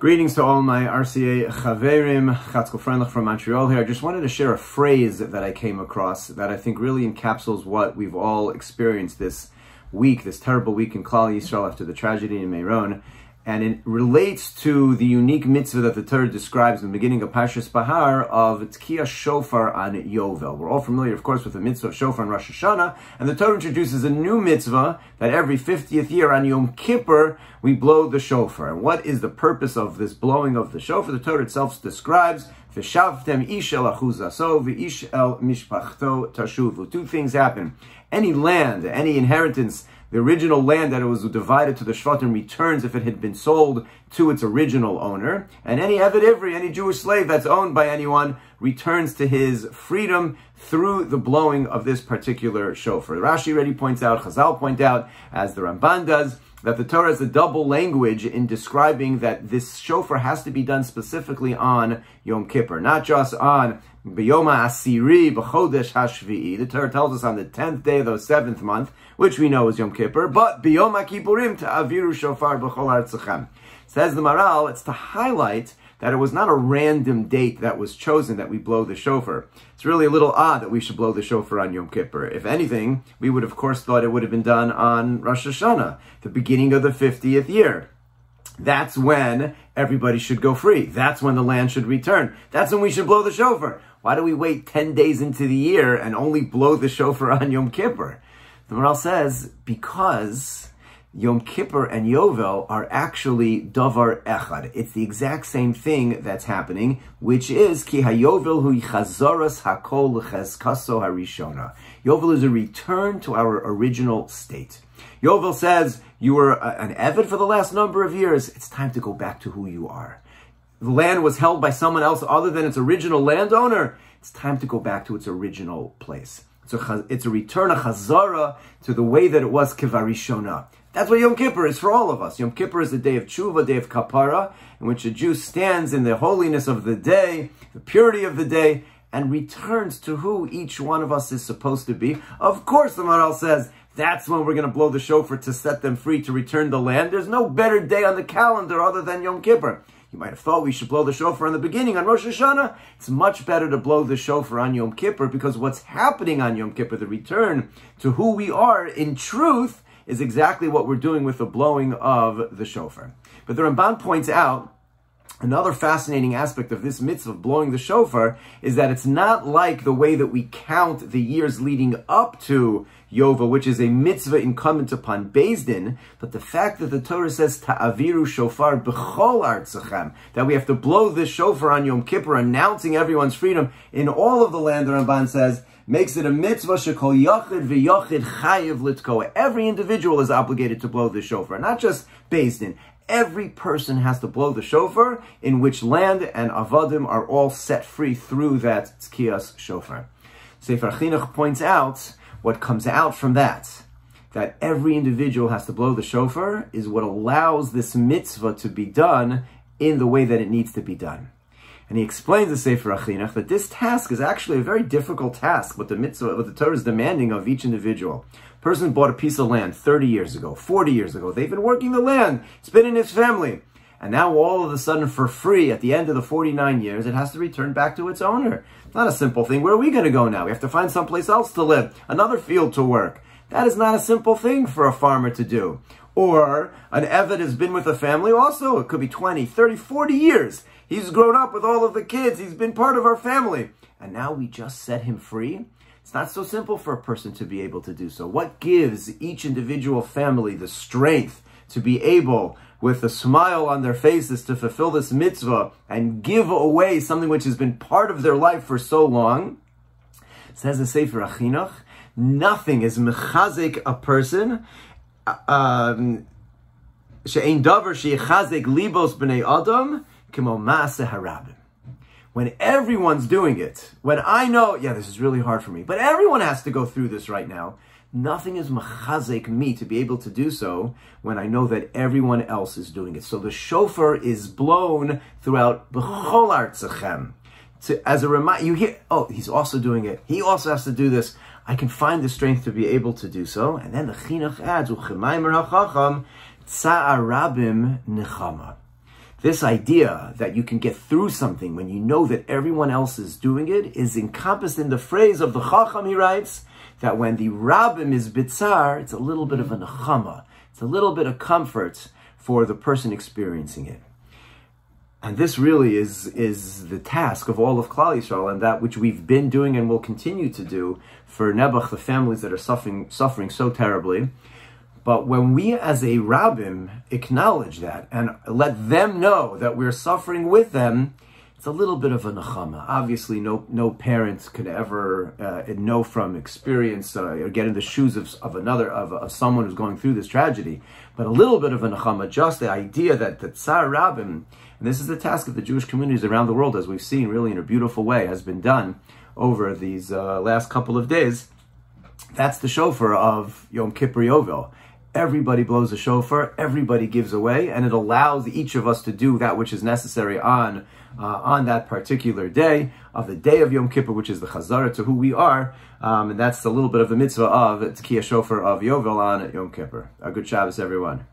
Greetings to all my RCA Chaverim, Chatzkel Freundlich from Montreal here. I just wanted to share a phrase that I came across that I think really encapsulates what we've all experienced this week, this terrible week in Klal Yisrael after the tragedy in Meron and it relates to the unique mitzvah that the Torah describes in the beginning of Parshas Behar of Tkiyah Shofar on Yovel. We're all familiar, of course, with the mitzvah of Shofar on Rosh Hashanah, and the Torah introduces a new mitzvah that every 50th year on Yom Kippur we blow the shofar. And what is the purpose of this blowing of the shofar? The Torah itself describes V'shavtem ish el achuzaso v'ish el mishpachto tashuvu. Two things happen. Any land, any inheritance the original land that it was divided to the Shvatim returns if it had been sold to its original owner. And any Eved Ivri, any Jewish slave that's owned by anyone, returns to his freedom through the blowing of this particular shofar. Rashi already points out, Chazal point out, as the Ramban does, that the Torah is a double language in describing that this shofar has to be done specifically on Yom Kippur, not just on B'yoma Asiri B'chodesh Hashvi'i. The Torah tells us on the tenth day of the seventh month, which we know is Yom Kippur, but B'yoma Kippurim Ta'aviru Shofar B'chol Artzachem. Says the Maharal, it's to highlight that it was not a random date that was chosen that we blow the shofar. It's really a little odd that we should blow the shofar on Yom Kippur. If anything, we would of course thought it would have been done on Rosh Hashanah, the beginning of the 50th year. That's when everybody should go free. That's when the land should return. That's when we should blow the shofar. Why do we wait 10 days into the year and only blow the shofar on Yom Kippur? The Maharal says, because Yom Kippur and Yovel are actually davar echad. It's the exact same thing that's happening, which is ki hayovel hu chazoras hakol chezkaso harishona. Yovel is a return to our original state. Yovel says you were uh, an Evid for the last number of years. It's time to go back to who you are. The land was held by someone else other than its original landowner. It's time to go back to its original place. It's a, it's a return, a chazara, to the way that it was kivarishona. That's what Yom Kippur is for all of us. Yom Kippur is the day of tshuva, day of kapara, in which a Jew stands in the holiness of the day, the purity of the day, and returns to who each one of us is supposed to be. Of course, the Maharal says, that's when we're going to blow the shofar to set them free to return the land. There's no better day on the calendar other than Yom Kippur. You might have thought we should blow the shofar in the beginning on Rosh Hashanah. It's much better to blow the shofar on Yom Kippur because what's happening on Yom Kippur, the return to who we are in truth, is exactly what we're doing with the blowing of the shofar. But the Ramban points out Another fascinating aspect of this mitzvah of blowing the shofar is that it's not like the way that we count the years leading up to Yovel, which is a mitzvah incumbent upon Din, but the fact that the Torah says ta'aviru shofar b'chol artzachem, that we have to blow this shofar on Yom Kippur, announcing everyone's freedom in all of the land, the Ramban says, makes it a mitzvah shekol yachid v'yachid chayiv litko. Every individual is obligated to blow the shofar, not just Beis Din. Every person has to blow the shofar, in which land and avadim are all set free through that tkiyas shofar. Sefer Chinuch points out what comes out from that, that every individual has to blow the shofar, is what allows this mitzvah to be done in the way that it needs to be done. And he explains the Sefer HaChinuch that this task is actually a very difficult task, what the mitzvah, what the Torah is demanding of each individual. Person bought a piece of land 30 years ago, 40 years ago. They've been working the land. It's been in his family. And now all of a sudden for free at the end of the 49 years, it has to return back to its owner. It's not a simple thing. Where are we going to go now? We have to find someplace else to live, another field to work. That is not a simple thing for a farmer to do. Or an Evid has been with a family also. It could be 20, 30, 40 years. He's grown up with all of the kids. He's been part of our family. And now we just set him free. It's not so simple for a person to be able to do so. What gives each individual family the strength to be able, with a smile on their faces, to fulfill this mitzvah and give away something which has been part of their life for so long? says the Sefer HaChinuch, nothing is mechazik a person um, she'ein davar libos b'nei adam harabim. When everyone's doing it, when I know, yeah, this is really hard for me, but everyone has to go through this right now. Nothing is machazek me to be able to do so when I know that everyone else is doing it. So the shofar is blown throughout b'chol artzachem. To, as a reminder, you hear, oh, he's also doing it. He also has to do this. I can find the strength to be able to do so. And then the chinuch adds, tsa'arabim nechama this idea that you can get through something when you know that everyone else is doing it is encompassed in the phrase of the Chacham, he writes, that when the Rabbim is bitzar, it's a little bit of a nechama. It's a little bit of comfort for the person experiencing it. And this really is, is the task of all of Klal Yisrael, and that which we've been doing and will continue to do for Nebuch, the families that are suffering, suffering so terribly. But when we as a rabbim acknowledge that and let them know that we're suffering with them, it's a little bit of a nechama. Obviously, no no parents could ever uh, know from experience uh, or get in the shoes of, of another of, of, someone who's going through this tragedy. But a little bit of a nechama, just the idea that the tsar rabbim, and this is the task of the Jewish communities around the world, as we've seen, really in a beautiful way, has been done over these uh, last couple of days. That's the shofar of Yom Kippur Yovel everybody blows a shofar, everybody gives away, and it allows each of us to do that which is necessary on uh, on that particular day of the day of Yom Kippur, which is the Chazara to who we are, um, and that's a little bit of the mitzvah of Tkiyah Shofar of Yovel on Yom Kippur. A good Shabbos, everyone.